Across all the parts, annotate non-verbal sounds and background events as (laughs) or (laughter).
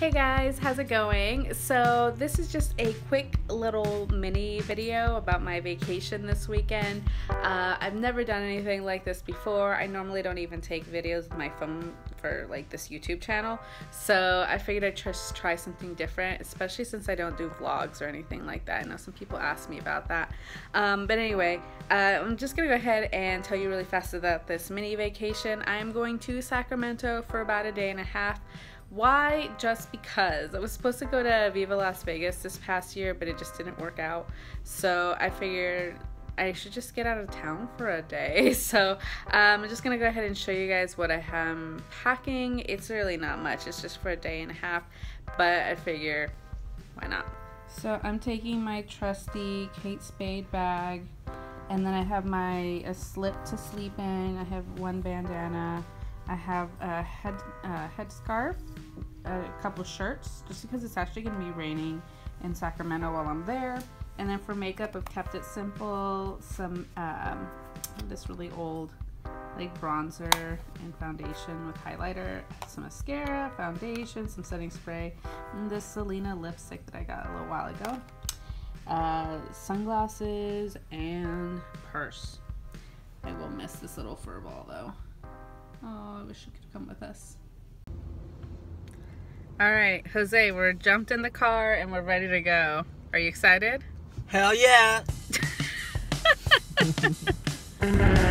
Hey guys, how's it going? So this is just a quick little mini video about my vacation this weekend. Uh, I've never done anything like this before. I normally don't even take videos with my phone for like this YouTube channel. So I figured I'd just try something different, especially since I don't do vlogs or anything like that. I know some people ask me about that. Um, but anyway, uh, I'm just gonna go ahead and tell you really fast about this mini vacation. I'm going to Sacramento for about a day and a half. Why? Just because. I was supposed to go to Viva Las Vegas this past year, but it just didn't work out. So I figured I should just get out of town for a day. (laughs) So um, I'm just gonna go ahead and show you guys what I am packing. It's really not much, it's just for a day and a half, but I figure why not? So I'm taking my trusty Kate Spade bag, and then I have my a slip to sleep in. I have one bandana. I have a head uh, headscarf, a couple shirts, just because it's actually going to be raining in Sacramento while I'm there. And then for makeup, I've kept it simple. Some um, this really old like bronzer and foundation with highlighter, some mascara, foundation, some setting spray, and this Selena lipstick that I got a little while ago. Uh, sunglasses and purse. I will miss this little fur ball though. Oh, I wish you could come with us. All right, Jose, we're jumped in the car and we're ready to go. Are you excited? Hell yeah! (laughs)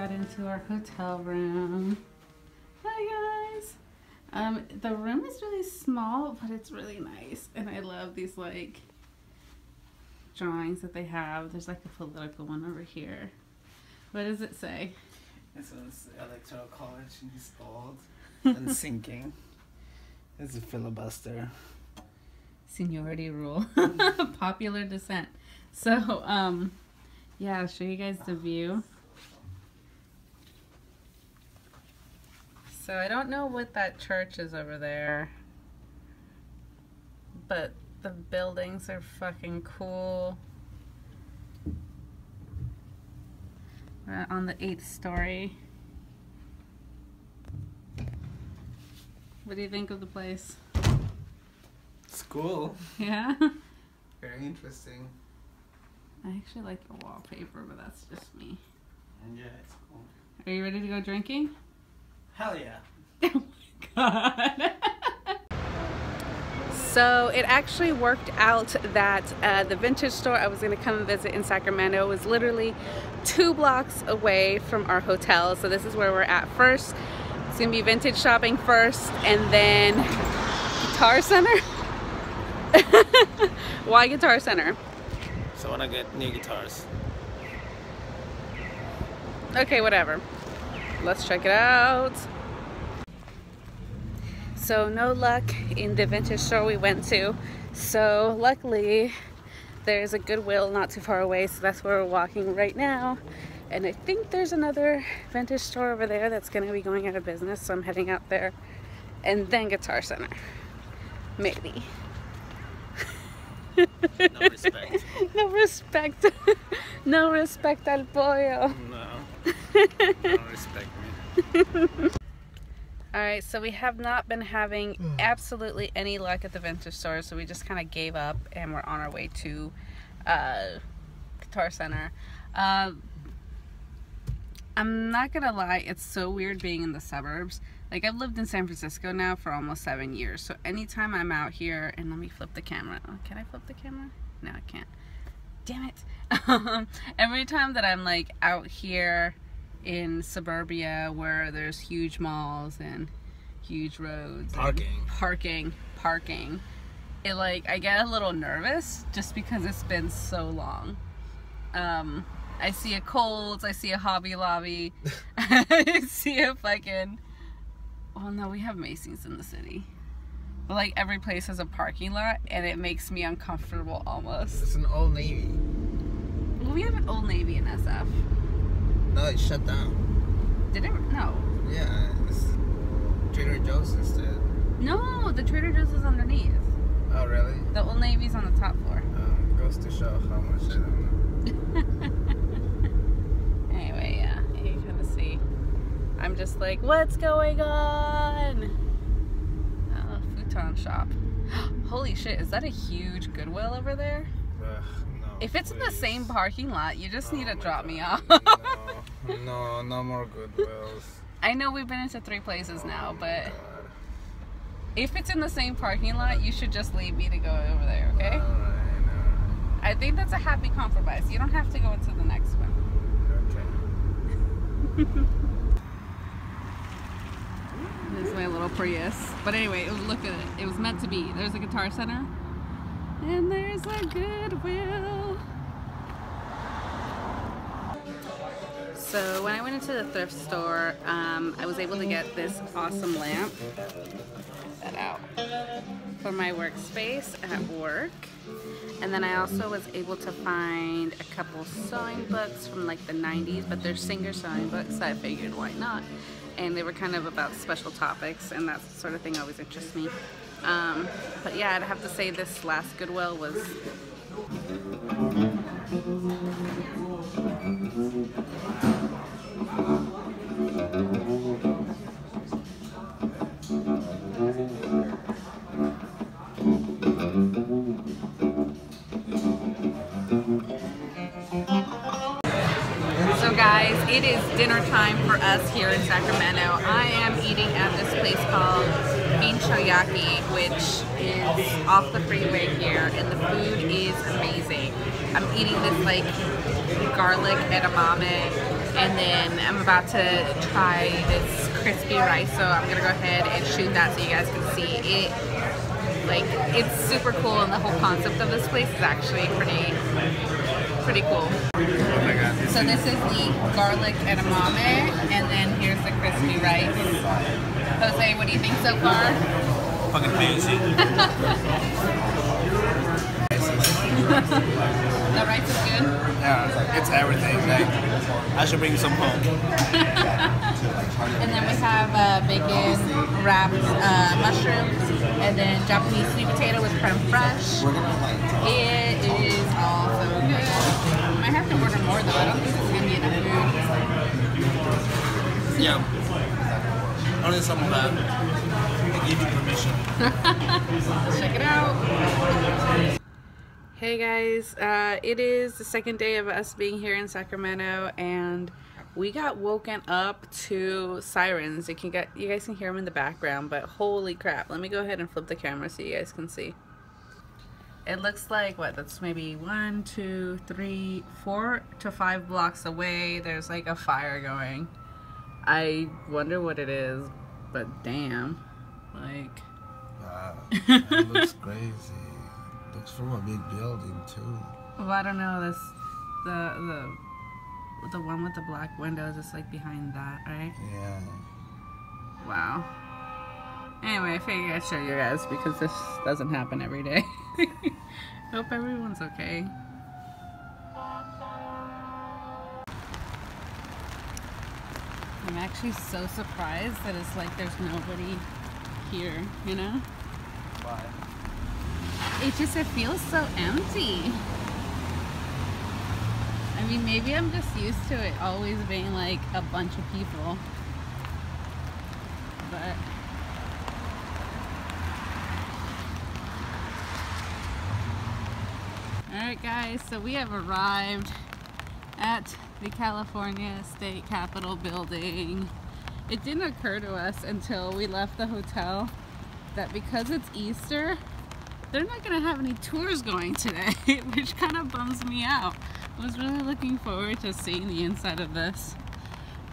got into our hotel room. Hi guys. Um, the room is really small, but it's really nice, and I love these like drawings that they have. There's like a political one over here. What does it say? This was electoral college and he's old and sinking. It's a filibuster. Seniority rule, (laughs) popular dissent. So, um, yeah, I'll show you guys the view. So I don't know what that church is over there, but the buildings are fucking cool. We're on the eighth story. What do you think of the place? It's cool. Yeah? Very interesting. I actually like the wallpaper, but that's just me. And yeah, it's cool. Are you ready to go drinking? Hell yeah. (laughs) Oh my god. (laughs) so it actually worked out that uh, the vintage store I was going to come and visit in Sacramento was literally two blocks away from our hotel. So this is where we're at first. It's going to be vintage shopping first and then (laughs) Guitar Center. Why Guitar Center? So I wanna get new guitars. Okay, whatever. Let's check it out. So no luck in the vintage store we went to. So luckily there's a Goodwill not too far away, so that's where we're walking right now. And I think there's another vintage store over there that's gonna be going out of business, so I'm heading out there. And then Guitar Center. Maybe. No respect. (laughs) no respect. (laughs) no respect al pollo. No. Don't respect me. All right, so we have not been having absolutely any luck at the vintage store, so we just kind of gave up and we're on our way to uh, Guitar Center. Uh, I'm not gonna lie, it's so weird being in the suburbs. Like I've lived in San Francisco now for almost seven years, so anytime I'm out here, and let me flip the camera. Oh, can I flip the camera? No, I can't. Damn it. (laughs) Um, every time that I'm like out here in suburbia where there's huge malls and huge roads, and Parking. parking, parking, it like I get a little nervous just because it's been so long. Um, I see a Kohl's, I see a Hobby Lobby, (laughs) I see a fucking. Well, no, we have Macy's in the city. But like every place has a parking lot, and it makes me uncomfortable almost. It's an old navy. Well, we have an Old Navy in SF. No, it's shut down. Did it? No. Yeah, it's Trader Joe's instead. No, the Trader Joe's is underneath. Oh, really? The Old Navy's on the top floor. Um, goes to show how much I don't know. (laughs) Anyway, yeah, you kind of see. I'm just like, what's going on? Oh, shop. (gasps) Holy shit, is that a huge Goodwill over there? Ugh, no. If it's in the same parking lot, you just need Oh to my drop me off. no, (laughs) no, no more Goodwills. I know we've been into three places now, Oh my but God. if it's in the same parking lot, you should just leave me to go over there, okay? Alright, alright. I think that's a happy compromise. You don't have to go into the next one. Okay. (laughs) Is my little Prius. But anyway, it was, look at it. It was meant to be. There's a guitar center. And there's a Goodwill. So when I went into the thrift store, um, I was able to get this awesome lamp. That out for my workspace at work. And then I also was able to find a couple sewing books from like the 90s, but they're singer sewing books. So I figured why not? And they were kind of about special topics, and that sort of thing always interests me. Um, but yeah, I'd have to say this last Goodwill was guys, it is dinner time for us here in Sacramento. I am eating at this place called Binchoyaki, which is off the freeway here, and the food is amazing. I'm eating this like garlic edamame, and then I'm about to try this crispy rice, so I'm gonna go ahead and shoot that so you guys can see it. Like, it's super cool, and the whole concept of this place is actually pretty, pretty cool. My god. This So this is the garlic edamame, and then here's the crispy rice. Jose, what do you think so far? Fucking fancy. (laughs) The rice is good. yeah, it's everything. Like, I should bring some home. (laughs) And then we have uh, bacon wrapped uh, mushrooms, and then Japanese sweet potato with creme fraiche. It is also good. I might have to order more though. I don't think it's gonna be enough food. Yeah. Only some of that. I give you permission. Let's (laughs) check it out. Hey guys, uh, it is the second day of us being here in Sacramento, and we got woken up to sirens. You can get, you guys can hear them in the background, but holy crap! Let me go ahead and flip the camera so you guys can see. It looks like what? That's maybe one, two, three, four to five blocks away. There's like a fire going. I wonder what it is, but damn, like. wow, that looks (laughs) crazy. Looks from a big building too. Well, I don't know. This the the the one with the black windows is like behind that, right? Yeah. Wow. Anyway, I figured I'd show you guys because this doesn't happen every day. (laughs) (laughs) Hope everyone's okay. I'm actually so surprised that it's like there's nobody here, you know? Why? It just it feels so empty. I mean, maybe I'm just used to it always being like a bunch of people. But Alright guys, so we have arrived at the California State Capitol building. It didn't occur to us until we left the hotel that because it's Easter, they're not gonna have any tours going today, (laughs) which kind of bums me out. I was really looking forward to seeing the inside of this.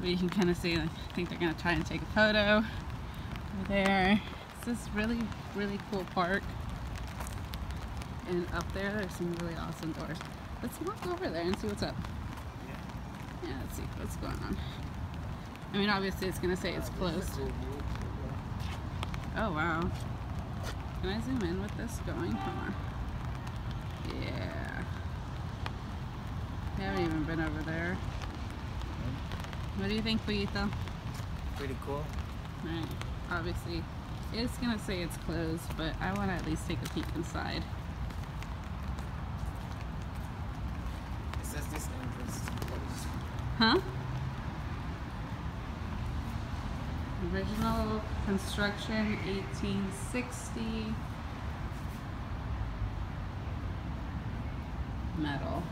But you can kind of see, I think they're gonna try and take a photo over there. It's this really, really cool park. And up there, there's some really awesome doors. Let's walk over there and see what's up. Yeah, let's see what's going on. I mean, obviously it's gonna say it's closed. Oh wow. Can I zoom in with this going? Hold on. Yeah. We haven't even been over there. What do you think, Poyito? Pretty cool. Right. Obviously, it's gonna say it's closed, but I want to at least take a peek inside. It says this entrance is closed. Huh? Original construction 1860. Metal.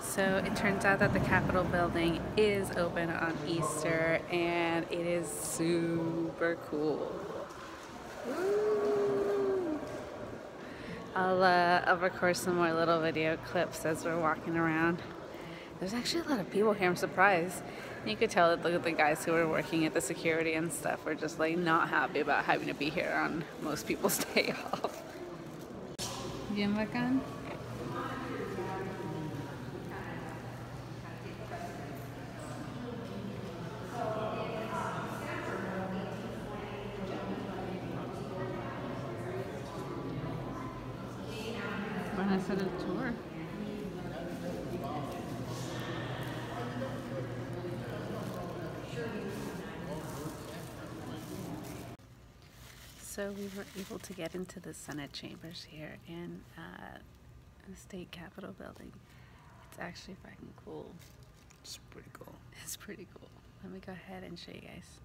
So it turns out that the Capitol building is open on Easter and it is super cool. Woo! I'll, uh, I'll record some more little video clips as we're walking around. There's actually a lot of people here. I'm surprised. You could tell that the, the guys who were working at the security and stuff were just like not happy about having to be here on most people's (laughs) day off. Bien bacán. So we were able to get into the Senate chambers here in uh, the state capitol building. It's actually fucking cool. It's pretty cool. It's pretty cool. Let me go ahead and show you guys.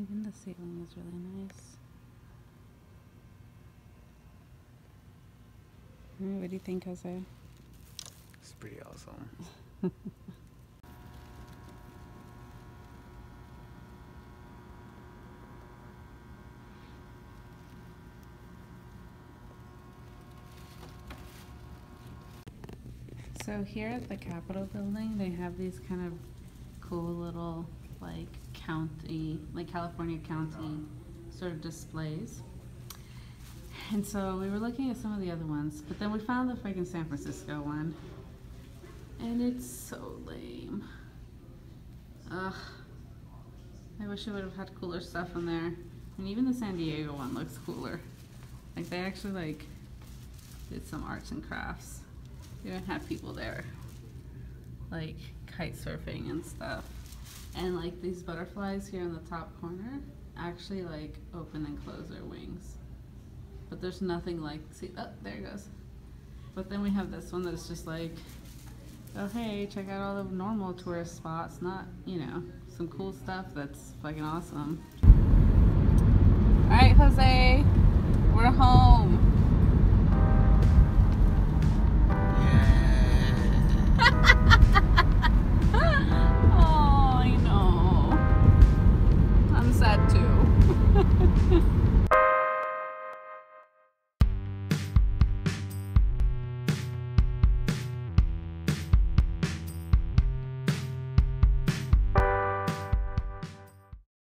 Even the ceiling is really nice. What do you think, Jose? It's pretty awesome. (laughs) So here at the Capitol building, they have these kind of cool little like county, like California county sort of displays. And so we were looking at some of the other ones, but then we found the freaking San Francisco one. And it's so lame. Ugh. I wish it would have had cooler stuff in there. Mean, even the San Diego one looks cooler. Like they actually like did some arts and crafts. They even had people there, like kite surfing and stuff. And like these butterflies here in the top corner actually like open and close their wings. But there's nothing like, see, oh, there it goes. But then we have this one that's just like, oh hey, check out all the normal tourist spots, not, you know, some cool stuff that's fucking awesome. All right, Jose, we're home.